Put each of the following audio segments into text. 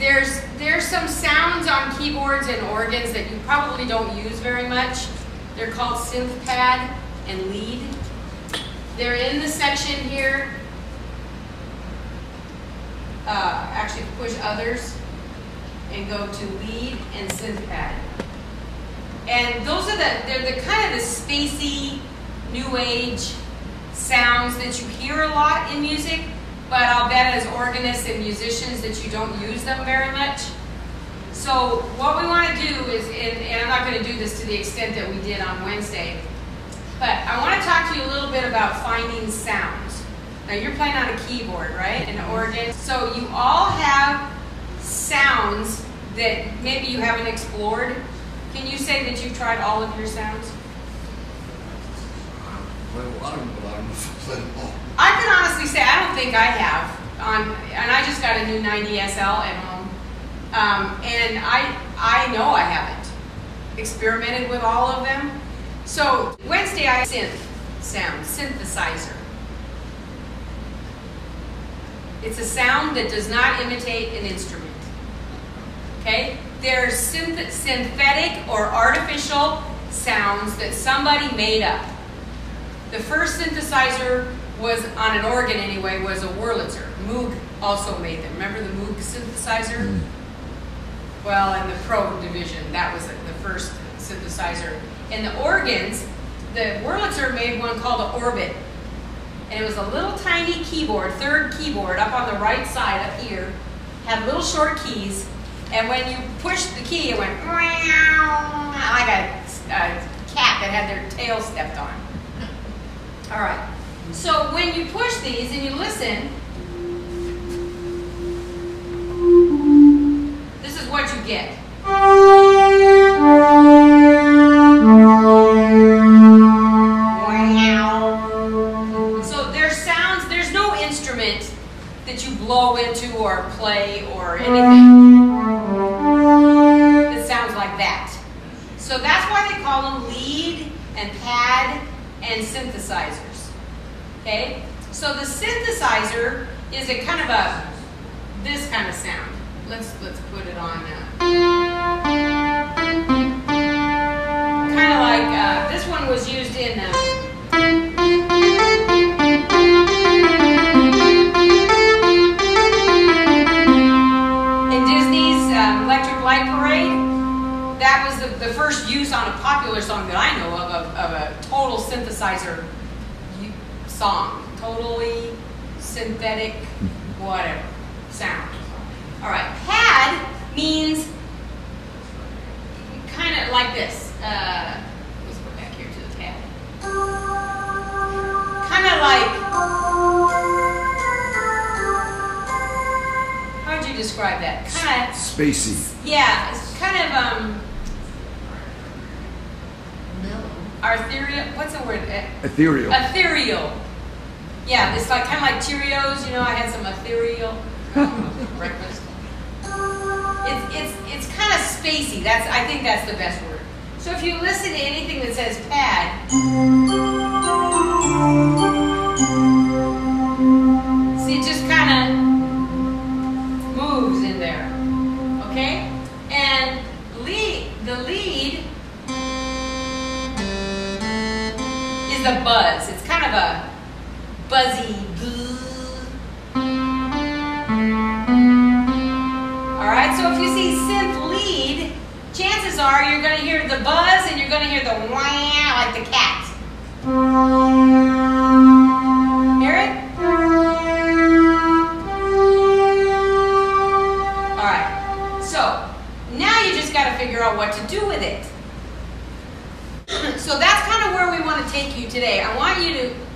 there's there's some sounds on keyboards and organs that you probably don't use very much. They're called synth pad and lead. They're in the section here. Uh, actually, push others and go to lead and synth pad. And those are the they're the kind of the spacey, new age sounds that you hear a lot in music, but I'll bet as organists and musicians that you don't use them very much. So what we want to do is, and, and I'm not going to do this to the extent that we did on Wednesday, but I want to talk to you a little bit about finding sounds. Now you're playing on a keyboard, right? An organ. So you all have sounds that maybe you haven't explored. Can you say that you've tried all of your sounds? I I can honestly say I don't think I have. On and I just got a new 90 SL at home, um, and I I know I haven't experimented with all of them. So Wednesday I synth sound synthesizer. It's a sound that does not imitate an instrument. Okay? They're synth- synthetic or artificial sounds that somebody made up. The first synthesizer was on an organ anyway was a Wurlitzer. Moog also made them. Remember the Moog synthesizer? Mm-hmm. Well, in the Pro division, that was the first synthesizer. In the organs, the Wurlitzer made one called the Orbit. And it was a little tiny keyboard, third keyboard up on the right side up here, had little short keys, and when you pushed the key, it went like a, a cat that had their tail stepped on. All right. So when you push these and you listen, this is what you get. So there's sounds, there's no instrument that you blow into or play or anything that sounds like that. So that's why they call them lead and pad and synthesizers. Okay? So the synthesizer is a kind of a this kind of sound. Let's let's put it on now. Kind of like uh, this one was used in. Uh, um, Electric Light Parade, that was the, the first use on a popular song that I know of of, of a total synthesizer song. Totally synthetic, whatever, sound. All right, pad means kind of like this. Uh, let's go back here to the pad. Kind of like, how would you describe that? Kind of. Spacey. Yeah, it's kind of um arterial. What's the word? Ethereal. Ethereal. Yeah, it's like kind of like Cheerios. You know, I had some ethereal breakfast. It's it's it's kind of spacey. That's I think that's the best word. So if you listen to anything that says pad, see, it just kind of moves in there. Okay? And lead, the lead is the buzz. It's kind of a buzzy. All right, so if you see synth lead, chances are you're going to hear the buzz and you're going to hear the wah like the cat. Hear it? All right, so now you just got to figure out what to do with it. so that's kind of where we want to take you today. I want you to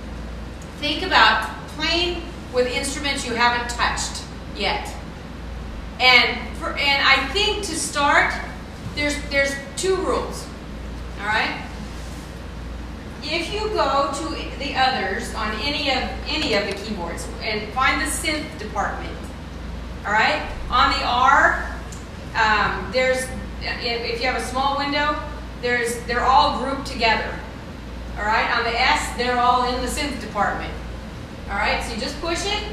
think about playing with instruments you haven't touched yet. And for, and I think to start, there's there's two rules. All right. If you go to the others on any of any of the keyboards and find the synth department, all right, on the R, um, there's if, if you have a small window, there's they're all grouped together. All right. On the S, they're all in the synth department. All right. So you just push it,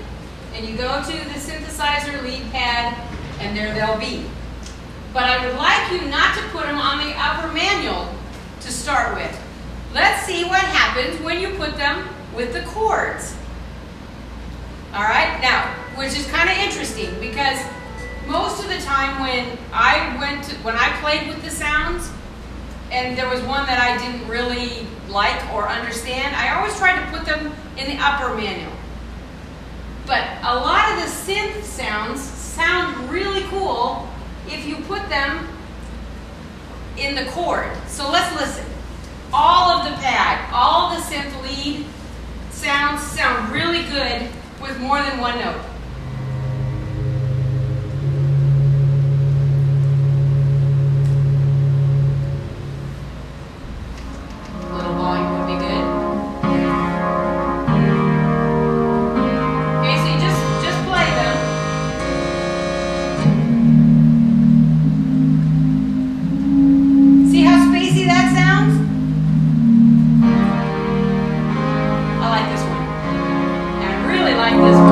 and you go to the synthesizer lead pad, and there they'll be. But I would like you not to put them on the upper manual to start with. Let's see what happens when you put them with the chords. All right, now, which is kind of interesting because most of the time when I went to, when I played with the sounds, and there was one that I didn't really like or understand, I always tried to put them in the upper manual. But a lot of the synth sounds sound really cool if you put them in the chord. So let's listen. All of the pad, all the synth lead sounds sound really good with more than one note. behind this.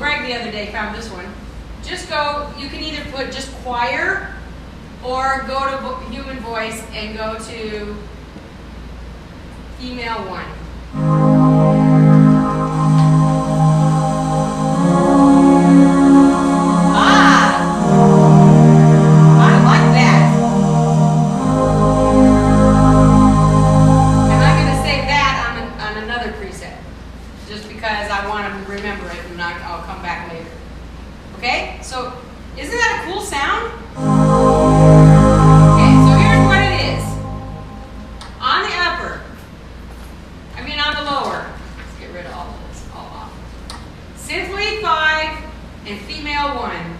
Greg the other day found this one. Just go, you can either put just choir or go to human voice and go to female one. and female one.